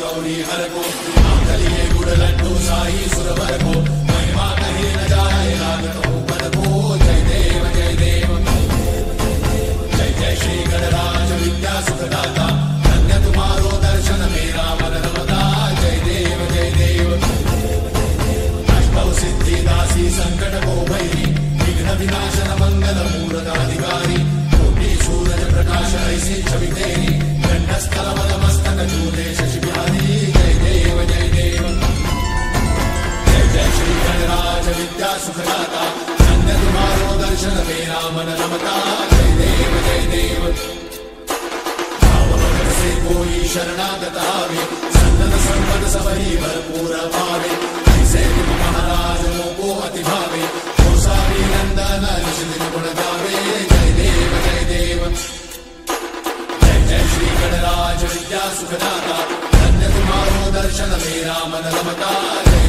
को कलिए गुड़ लड्डू साई सुरवर को महिमा कही न जाए लागत हो पद को जय देव जय देव। जय जय श्री गणराज विद्या सुखदाता धन्य तुम्हारो दर्शन मेरा मन रमता जय देव जय देव। अष्टौ सिद्धि दासी संकट को भैरी विघ्न विनाशन सुखदाता तुम्हारो दर्शन मेरा मन रमता जय देव जय देव से कोई शरणागत आवे संतन संपद सबही भरपूर पावे ऐसे तुम महाराज को अति भावे नंदन निश्चित गुण गावे जय देव जय देव जय जय श्री गणराज विद्या सुखदाता धन्य तुम्हारो दर्शन मेरा मन रमता